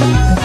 Música